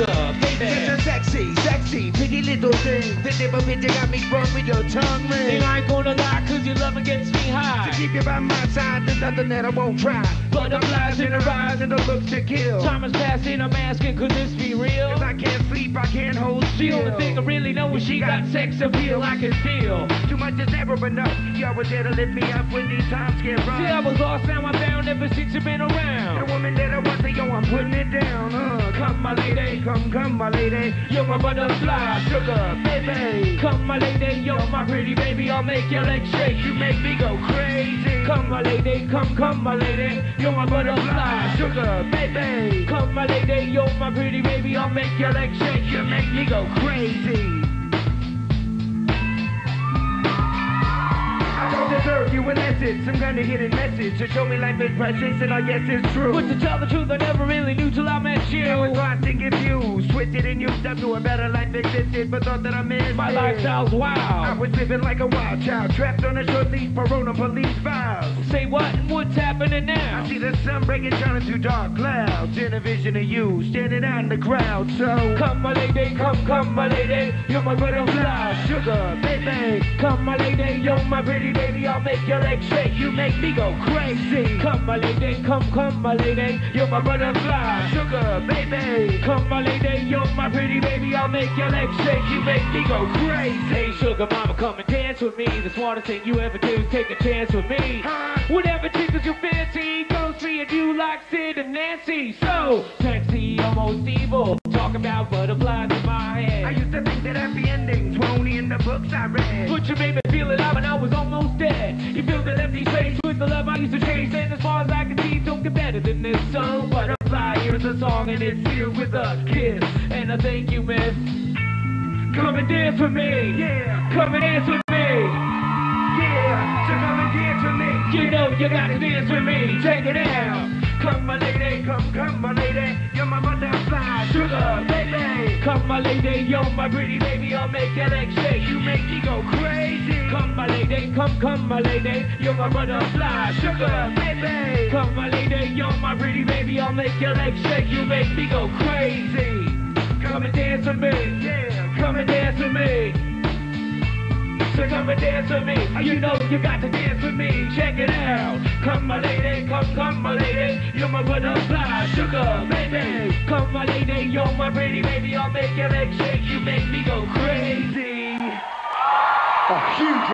sugar, baby. A sexy, sexy, pretty little thing. The nipple picture got me sprung with your tongue ring. And I ain't gonna lie, cause your love gets me high. To keep you by my side, there's nothing that I won't try. Butterflies in her eyes and the looks to kill. Time is passing, I'm asking, could this be real? Cause I can't sleep, I can't hold The still. only thing I really know is she got sex appeal, I can feel. Too much is never enough. Y'all always there to lift me up when these times get rough. See, I was lost, now I'm found ever since you've been around. My lady, come, come, my lady. you're my butterfly, Sugar, baby. Come, my lady, you're my pretty baby, I'll make your legs shake. You make me go crazy. Come, my lady, come, come, my lady, you're my butterfly. Sugar, baby. Come, my lady, you're my pretty baby, I'll make your legs shake. You make me go crazy. Deserve you in essence, some kind of hidden message to show me life is precious and I guess it's true. But to tell the truth, I never really knew till. I twisted and used up to a better life existed, but thought that I missed My it. lifestyle's wild. I was living like a wild child, trapped on a short leash, Verona police files. Say what happening now? I see the sun breaking down into dark clouds, in a vision of you, standing out in the crowd, so... Come, my lady, come, come, my lady, you're my butterfly. Sugar, baby, Come, my lady, you're my pretty baby, I'll make your legs shake. you make me go crazy. Come, my lady, come, come, my lady, you're my butterfly. Sugar, baby, Come, my lady, you're my pretty baby, I'll make your legs shake. You make me go crazy. Hey, sugar mama, come and dance with me. The smartest thing you ever do is take a chance with me. Whatever tickles your fancy, goes for you, do like Sid and Nancy. So sexy, almost evil. Talk about butterflies in my head. I used to think that happy endings were only in the books I read. But you made me feel it out when I was almost dead. You filled an empty space with the love I used to chase. And as far as I can see, don't get better than this So Butterfly, here's a song and it's here with a kiss. And I thank you, miss. Come and dance with me. Yeah, Come and dance with me. You know you got to dance with me. take it out. Come, my lady. Come, come, my lady, you're my butterfly. Sugar, baby, Come, my lady. You're my pretty baby. I'll make your legs shake. you make me go crazy. Come, my lady. Come, come, my lady. You're my butterfly. Sugar, baby, Come, my lady, you're my pretty baby. I'll make your legs shake. You make me go crazy. Come and dance with me. You know you got to dance with me. Check it out. Come, my lady. Come, come, my lady. You're my butterfly. Sugar, baby. Come, my lady. You're my pretty baby. I'll make your legs shake. You make me go crazy. a huge